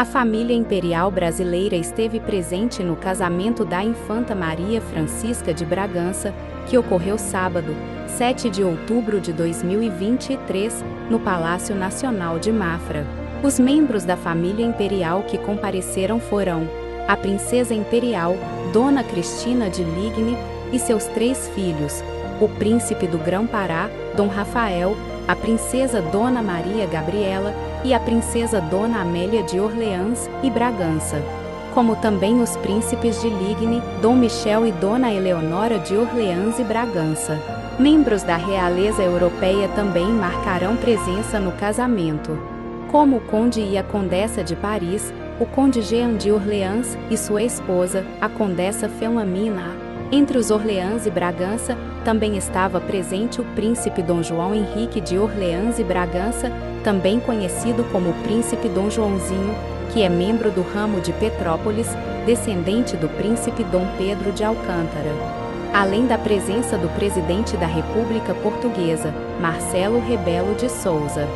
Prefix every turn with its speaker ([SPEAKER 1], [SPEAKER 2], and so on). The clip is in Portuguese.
[SPEAKER 1] A família imperial brasileira esteve presente no casamento da infanta Maria Francisca de Bragança, que ocorreu sábado, 7 de outubro de 2023, no Palácio Nacional de Mafra. Os membros da família imperial que compareceram foram a princesa imperial, Dona Cristina de Ligne, e seus três filhos, o príncipe do Grão-Pará, Dom Rafael, a princesa Dona Maria Gabriela e a princesa Dona Amélia de Orleans e Bragança, como também os príncipes de Ligne, Dom Michel e Dona Eleonora de Orleans e Bragança. Membros da realeza europeia também marcarão presença no casamento, como o conde e a condessa de Paris, o conde Jean de Orleans e sua esposa, a condessa Felamina. Entre os Orleans e Bragança, também estava presente o príncipe Dom João Henrique de Orleans e Bragança, também conhecido como príncipe Dom Joãozinho, que é membro do ramo de Petrópolis, descendente do príncipe Dom Pedro de Alcântara. Além da presença do presidente da República Portuguesa, Marcelo Rebelo de Souza.